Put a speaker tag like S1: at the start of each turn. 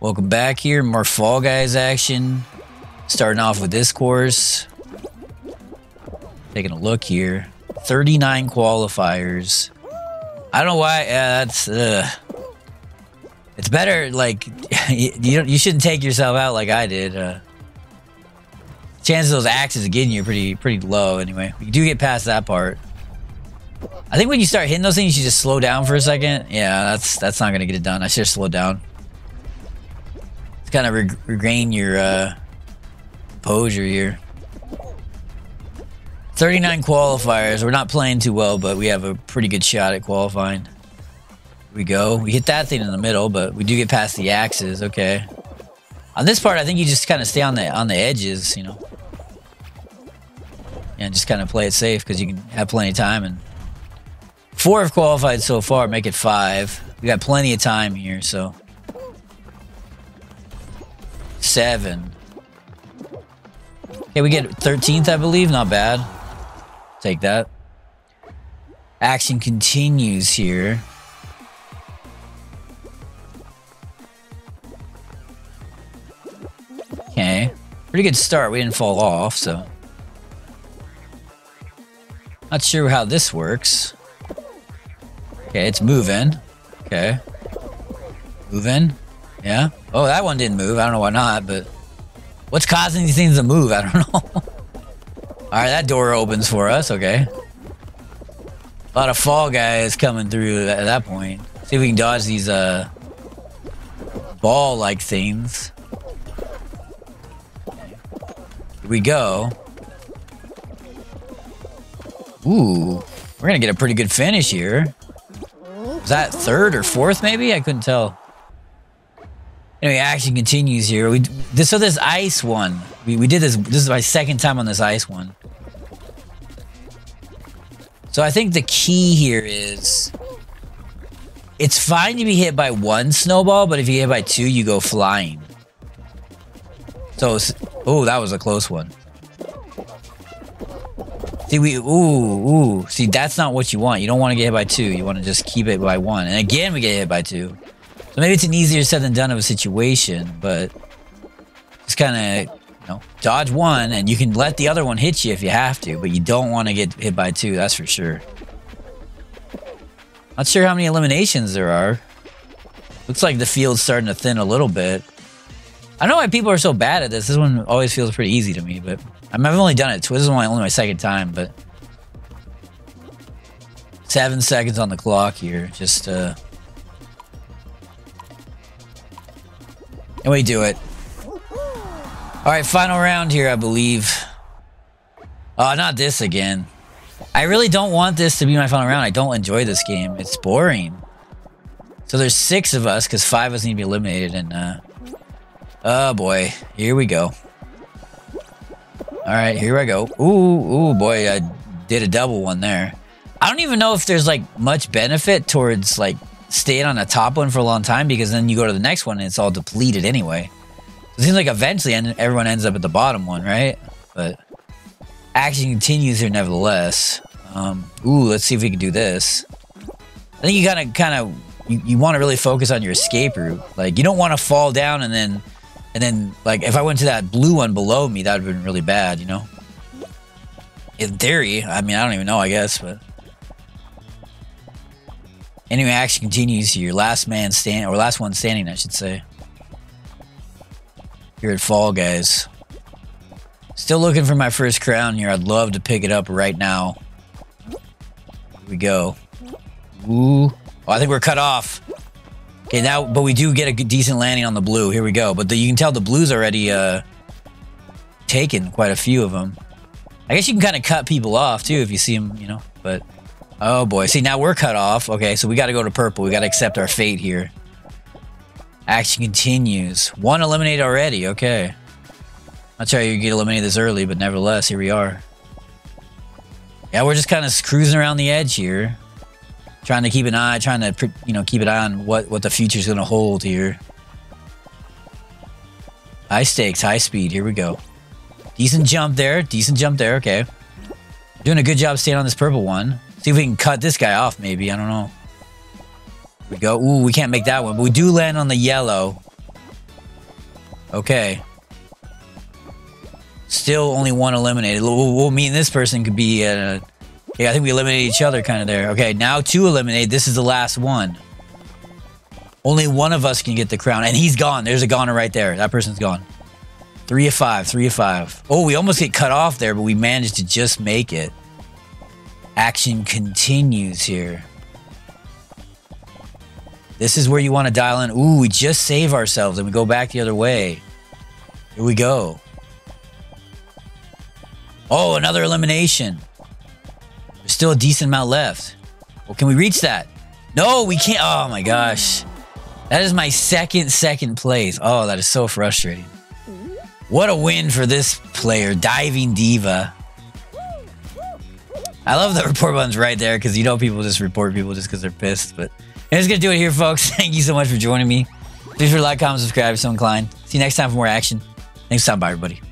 S1: Welcome back here. More Fall Guys action. Starting off with this course. Taking a look here. 39 qualifiers. I don't know why. Yeah, that's. Uh, it's better, like, you, you, you shouldn't take yourself out like I did. Uh, chances those axes getting you pretty, pretty low anyway. You do get past that part. I think when you start hitting those things, you just slow down for a second. Yeah, that's that's not gonna get it done. I should have slowed down. Kind of reg regain your uh, composure here. 39 qualifiers. We're not playing too well, but we have a pretty good shot at qualifying. Here we go. We hit that thing in the middle, but we do get past the axes. Okay. On this part, I think you just kind of stay on the on the edges, you know, and just kind of play it safe because you can have plenty of time and Four have qualified so far, make it five. We got plenty of time here, so. Seven. Okay, we get 13th, I believe. Not bad. Take that. Action continues here. Okay. Pretty good start. We didn't fall off, so. Not sure how this works. Okay, it's moving. Okay. Moving. Yeah. Oh, that one didn't move. I don't know why not, but what's causing these things to move? I don't know. All right, that door opens for us. Okay. A lot of fall guys coming through at that point. See if we can dodge these uh ball-like things. Here we go. Ooh, we're gonna get a pretty good finish here. Was that third or fourth, maybe? I couldn't tell. Anyway, action continues here. We this so this ice one. We we did this. This is my second time on this ice one. So I think the key here is it's fine to be hit by one snowball, but if you get hit by two, you go flying. So, oh, that was a close one. See, we, ooh, ooh. See, that's not what you want. You don't want to get hit by two. You want to just keep it by one. And again, we get hit by two. So maybe it's an easier said than done of a situation, but just kind of, you know, dodge one and you can let the other one hit you if you have to, but you don't want to get hit by two. That's for sure. Not sure how many eliminations there are. Looks like the field's starting to thin a little bit. I don't know why people are so bad at this. This one always feels pretty easy to me, but I mean, I've only done it. This is only, only my second time, but seven seconds on the clock here. Just uh, and we do it. All right, final round here, I believe. Oh, not this again. I really don't want this to be my final round. I don't enjoy this game. It's boring. So there's six of us because five of us need to be eliminated, and uh, oh boy, here we go. All right, here I go. Ooh, ooh, boy, I did a double one there. I don't even know if there's like much benefit towards like staying on the top one for a long time because then you go to the next one and it's all depleted anyway. It seems like eventually everyone ends up at the bottom one, right? But action continues here nevertheless. Um, ooh, let's see if we can do this. I think you gotta kind of you, you want to really focus on your escape route. Like you don't want to fall down and then and then, like, if I went to that blue one below me, that would have been really bad, you know? In theory, I mean, I don't even know, I guess, but... Anyway, action continues here. Last man standing, or last one standing, I should say. Here at Fall Guys. Still looking for my first crown here. I'd love to pick it up right now. Here we go. Ooh. Oh, I think we're cut off. Okay, now, but we do get a decent landing on the blue. Here we go. But the, you can tell the blue's already uh, taken quite a few of them. I guess you can kind of cut people off too if you see them, you know. But oh boy, see now we're cut off. Okay, so we got to go to purple. We got to accept our fate here. Action continues. One eliminated already. Okay. Not sure you get eliminated this early, but nevertheless, here we are. Yeah, we're just kind of cruising around the edge here trying to keep an eye, trying to you know keep an eye on what what the future's going to hold here. High stakes, high speed. Here we go. Decent jump there. Decent jump there. Okay. Doing a good job staying on this purple one. See if we can cut this guy off, maybe. I don't know. Here we go. Ooh, we can't make that one. But we do land on the yellow. Okay. Still only one eliminated. We'll, we'll mean this person could be. Uh, yeah, I think we eliminated each other kind of there. Okay, now two eliminated. This is the last one. Only one of us can get the crown, and he's gone. There's a goner right there. That person's gone. Three of five. Three of five. Oh, we almost get cut off there, but we managed to just make it. Action continues here. This is where you want to dial in. Ooh, we just save ourselves and we go back the other way. Here we go. Oh, another elimination. There's still a decent amount left. Well, can we reach that? No, we can't. Oh my gosh. That is my second, second place. Oh, that is so frustrating. What a win for this player, Diving Diva. I love the report buttons right there because you know people just report people just because they're pissed. But that's going to do it here, folks. Thank you so much for joining me. Please like, comment, subscribe if so inclined. See you next time for more action. Thanks for time. Bye, everybody.